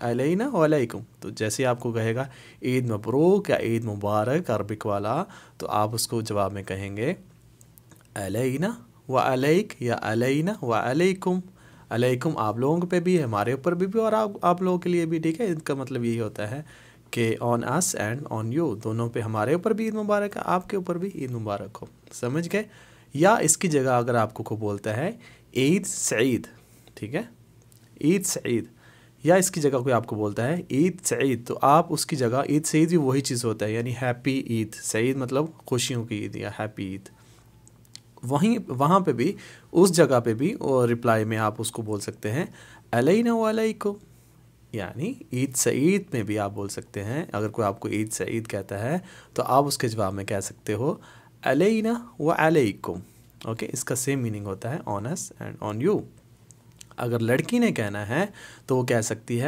अलैना वालेकुम तो जैसे आपको कहेगा ईद मबरूक या ईद मुबारक अरबिक वाला तो आप उसको जवाब में कहेंगे अलैना व अलैक या अलैना व अलैकुम। अलैकुम आप लोगों पे भी है हमारे ऊपर भी, भी और आप आप लोगों के लिए भी ठीक है? इनका मतलब यही होता है कि on us and on you दोनों पे हमारे ऊपर भी ईद मुबारक है आपके ऊपर भी ईद मुबारक हो। समझ गए? या इसकी जगह अगर आपको को बोलता है ईद सईद ठीक है? ईद सईद। या इसकी जगह कोई आपको बोलता है, ईद सईद तो आप उसकी जगह, ईद सईद भी वही चीज़ होता है, यानी हैप्पी ईद, सईद मतलब खुशियों की ईद या हैप्पी ईद। वहीं, वहाँ पे भी, उस जगह पे भी और रिप्लाई में आप उसको बोल सकते हैं, अलैना वालेकुम यानी ईद सईद में भी आप बोल सकते हैं, अगर कोई आपको ईद सईद कहता है तो आप उसके जवाब में कह सकते हो, अलैना व अलैकुम ओके, इसका सेम मीनिंग होता है on us and on you अगर लड़की ने कहना है तो वो कह सकती है